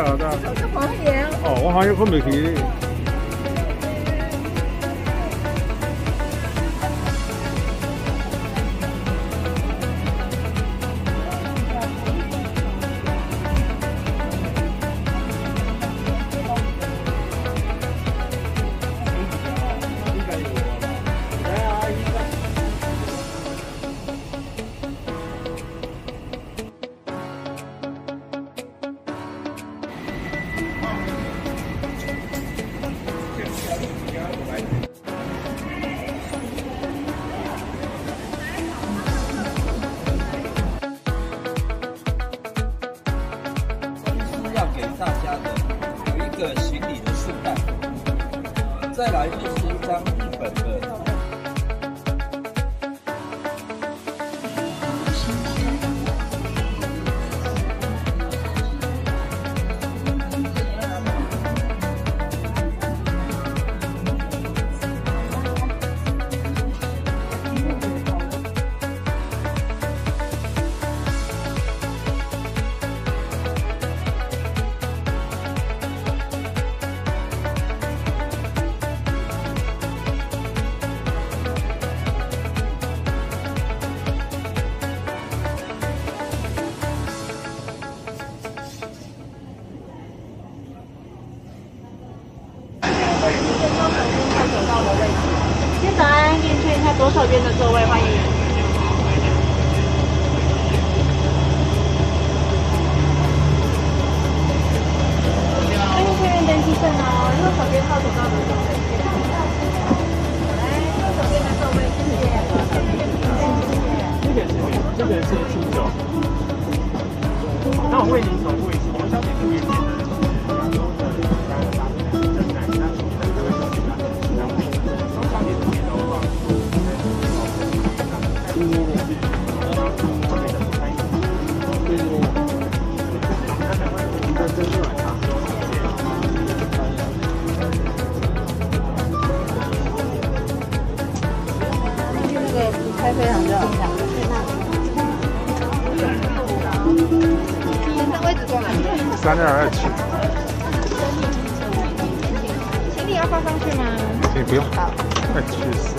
啊，对啊。黄岩。哦，我行李的束带。再来就是一张日本的。那我为您总部一次，王小姐注意点。开三点二七。行李要放上去吗？行李不用放。二七四。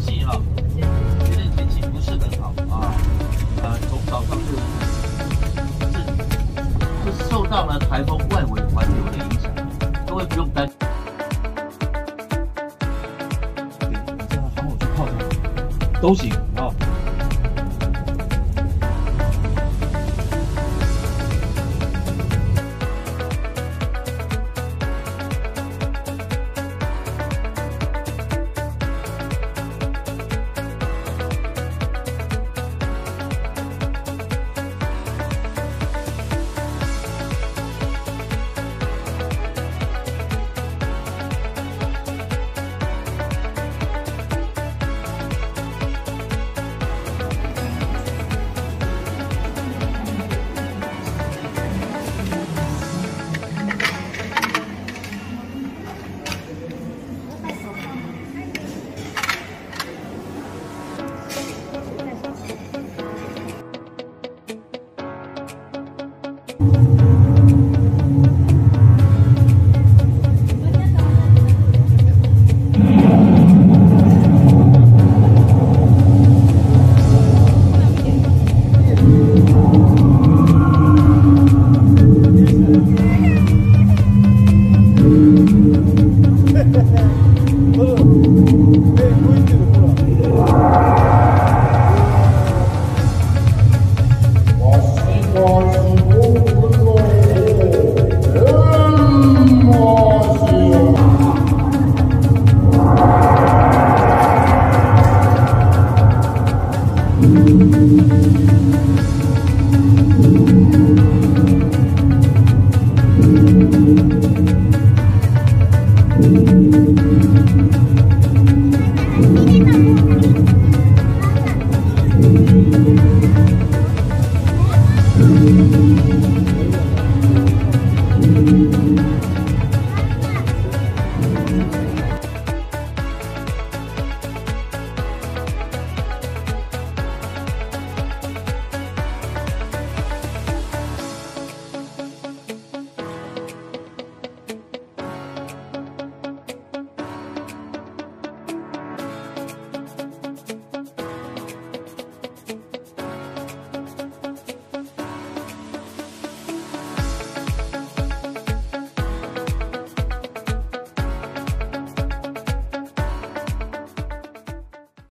气哈，今天天气不是很好啊，呃，从早上就是是受到了台风外围环流的影响，各位不用担心。这样好，我去泡汤都行。all.